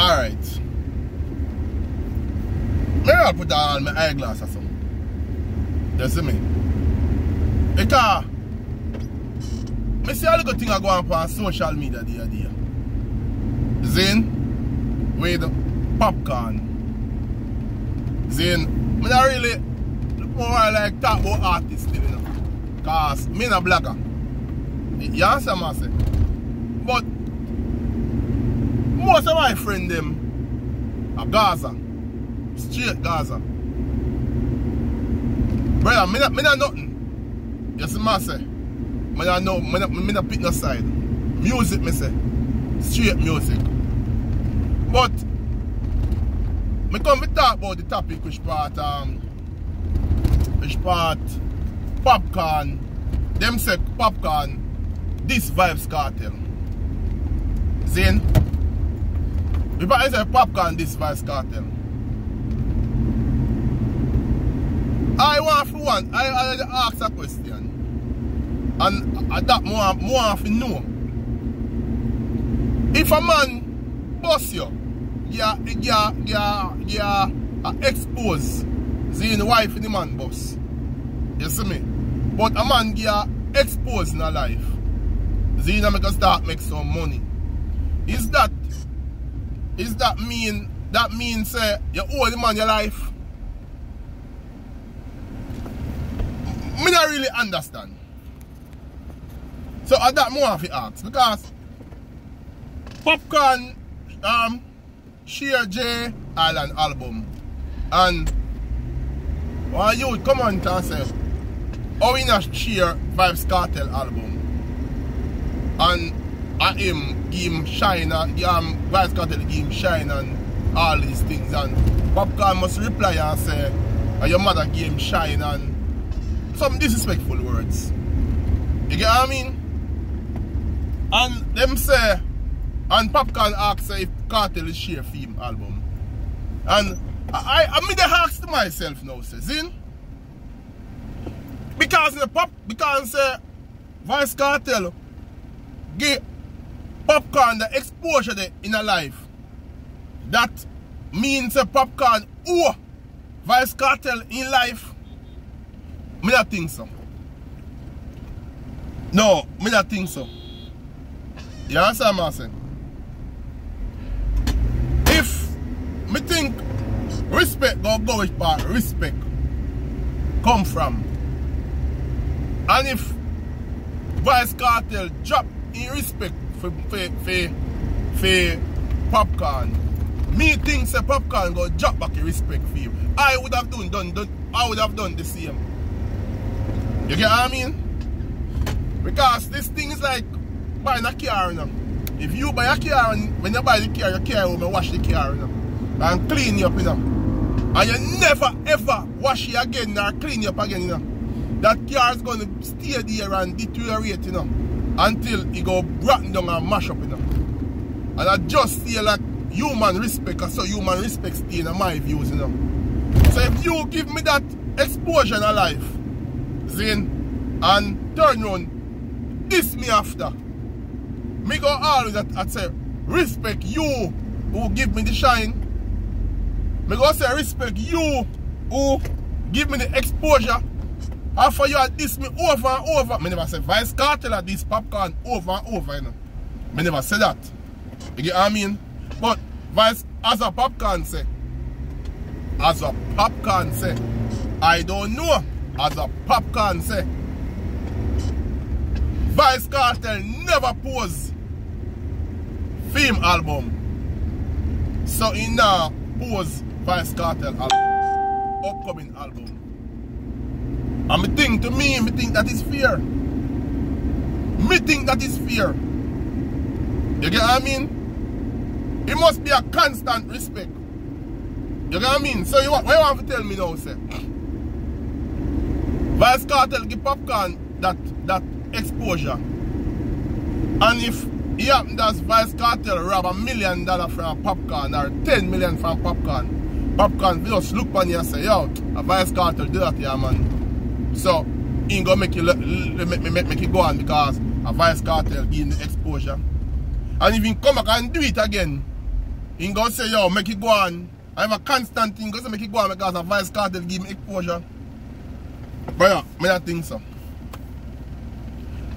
Alright. Me al put al mi eyeglass aso. De si mi? Ika, mi se a li go ting a go an pa sosyal media di a di a. Zin, with popcorn. Zin, mi na really, pou an like tak bo artist li mi nou. Kas, mi na blaka. Ya se ma se. Most of my friend them are Gaza. Straight Gaza. Brother, me not, me not nothing. You see I say? Me not know, me not, me not pick no side. Music, me say. Straight music. But, me come to talk about the topic which part, um, which part, Popcaan, them say Popcaan, this Vybz Kartel. Zin? If I say Popcaan, this Vybz Kartel. I want for one, I already asked a question. And uh, that more, more to know. If a man boss you, yeah, yeah, yeah, yeah, expose the wife in the man boss. You see me? But a man get exposed in a life. Zina make a start make some money. Is that is that mean that means say you owe the man your life? Me not really understand. So I that more of it ask because Popcaan um share J Island album and why you come on and say how in a share Vybz Kartel album and I him give him shine and um, Vybz Kartel give him shine and all these things and Popcaan must reply and say your mother gave him shine and some disrespectful words. You get what I mean? And them say and Popcaan asks if Kartel is share theme album. And I, I, mean, they ask to myself now, says in. Because the pop, because uh, Vybz Kartel give Popcaan the exposure there in a life. That means a Popcaan oh Vybz Kartel in life. Me not think so. No, me not think so. You understand what I'm saying? If me think respect go go which part respect come from. And if Vybz Kartel drop in respect for for for, for Popcaan, me think say Popcaan go drop back in respect for you. I would have done done, done I would have done the same. You get what I mean? Because this thing is like buying a car now. If you buy a car and when you buy the car, your car will wash the car know, and clean you up you know. And you never ever wash it again or clean you up again you know. That car is gonna stay there and deteriorate you know until it go rotten down and mash up you know. And I just feel like human respect so human respect stay in my views you know. So if you give me that exposure in life, Zane, and turn around, this me after. Me go always at, at say, respect you who give me the shine. Me go say respect you who give me the exposure. For you at this me over and over. Me never say Vybz Kartel at this Popcaan over and over, you know. Me never say that. You get what I mean? But Vice as a Popcaan say, as a Popcaan say, I don't know. As a Popcaan say, Vybz Kartel never pose film album. So he now pose Vybz Kartel album, upcoming album. And me think to me, me think that is fear. Me think that is fear. You get what I mean? It must be a constant respect. You get what I mean? So you what, you want to tell me now, say? Vybz Kartel give Popcaan that that exposure. And if he happen does Vybz Kartel rob a million dollar from Popcaan or 10 million from Popcaan, Popcaan just look on you and say, yo, a Vybz Kartel do that yeah man. So he gonna make you make, make, make, it go on because a Vybz Kartel give him the exposure. And if he come back and do it again, he go say, yo, make it go on. I have a constant thing, say make it go on because a Vybz Kartel give me exposure. But yeah, me not think so.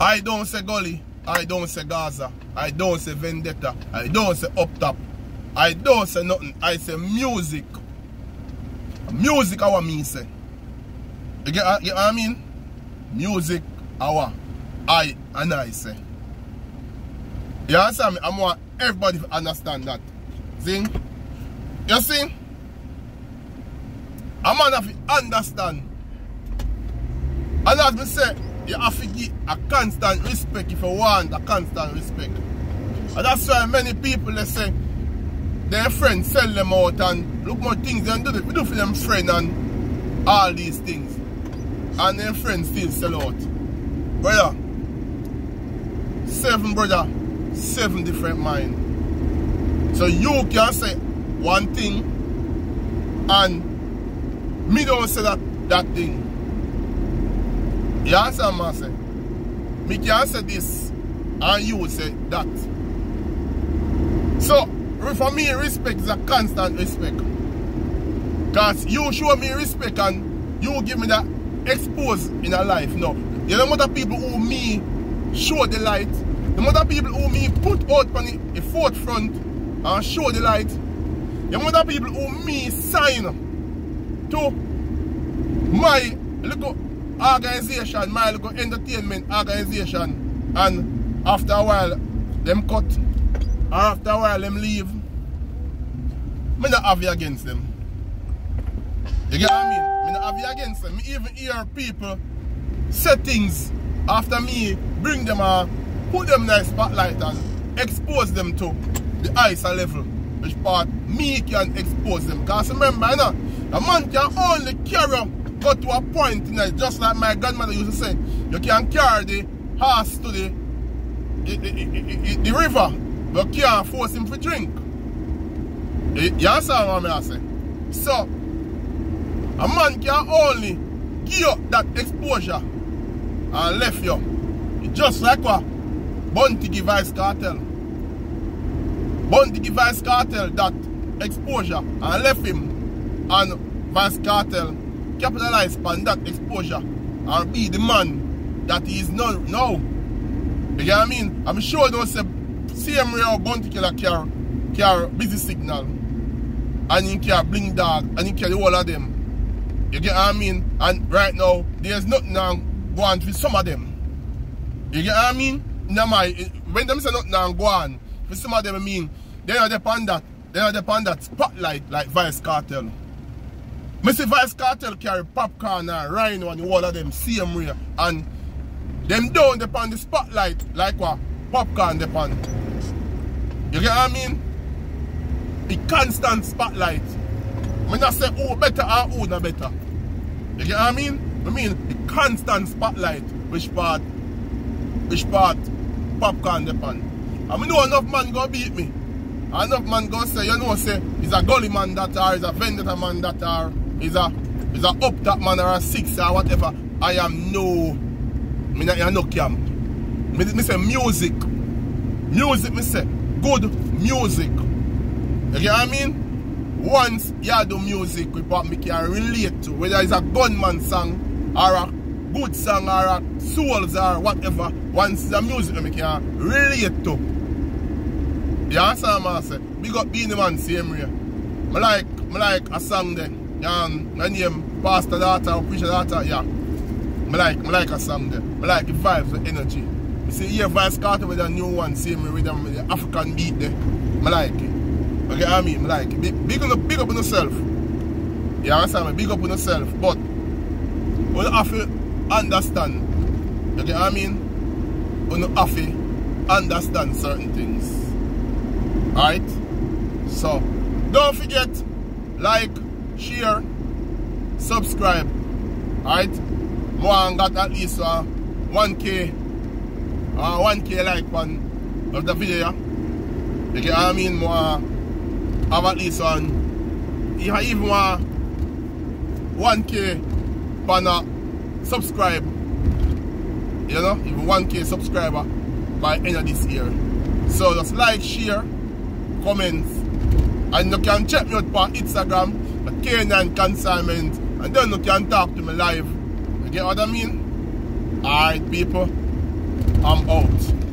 I don't say Gully. I don't say Gaza. I don't say Vendetta. I don't say Up Top. I don't say nothing. I say music. Music our me say. You get, you what I mean? Music our I and I say. You understand me? I want everybody to understand that. See? You see? A man have to understand. And as me say, you have to give a constant respect if you want a constant respect. And that's why many people they say their friends sell them out and look more things they do. We do for them friend and all these things. And their friends still sell out. Brother, seven brother, seven different mind. So you can say one thing and me don't say that, that thing. You understand what I'm? Me can say this and you will say that. So, for me, respect is a constant respect. Because you show me respect and you give me that expose in a life. No. You know what people who me show the light, the other people who me put out on the, the forefront and show the light, the other people who me sign to my little organization, my little entertainment organization, and after a while, them cut, after a while, them leave. Me not have you against them. You get what I mean? Me not have you against them. Even hear people say things after me bring them a put them in the spotlight and expose them to the ISA level which part me can expose them. Because remember you know a man can only carry go to a point you know, just like my grandmother used to say you can carry the horse to the the, the, the, the river but you can't force him to drink. You, understand what I say. So a man can only give up that exposure and left you. Just like what Bounty give Vybz Kartel. Bounty give Vybz Kartel that exposure and left him and Vybz Kartel capitalize on that exposure and be the man that he is now. You get what I mean? I'm sure those same real Bounty Killer carry, carry Busy Signal and he can Bling Dawg and he carry all of them. You get what I mean? And right now, there's nothing now go on with some of them. You get what I mean? No, my, when them say nothing now go on, for some of them I mean, they are depend that, they are depend that spotlight like Vybz Kartel. Me see Vybz Kartel carry Popcaan and rhino and all of them same way. And them down depend the spotlight like what Popcaan depend. You get what I mean? The constant spotlight. Me not say oh better or oh not better. You get what I mean? I mean the constant spotlight which part which part Popcaan depend. I know enough man go beat me. Enough man go say, you know say, he's a gully man that are, he's a vendetta man that are, he's a he's a up top man or a six or whatever. I am no me not no cam. Me, me say music. Music me say. Good music. You get what I mean? Once you do music with what me can relate to, whether it's a gunman song or a good song or a souls or whatever, once the music me can relate to. You understand what I say? Big up being the man same way. I like, I like a song there. Um, my name Pastor or Preacher Daughter, yeah. I like, I like a song there. I like the vibes, the energy. You see here Vybz Kartel with a new one, same with the African beat there. I like it. Okay, I mean, like. Big, up, big up on yourself. You understand me? Big up on yourself. But you have to understand. You get what I mean? You have to understand certain things. Alright? So, don't forget, like, share, subscribe. Alright? More got at least uh, 1k uh, 1k like one of the video. You get what I mean? More have at least one even more 1k on a subscribe you know even 1k subscriber by end of this year so just like share comments And you can check me out on Instagram, the K-Nine Consignment, and then you can talk to me live. You get what I mean? Alright, people. I'm out.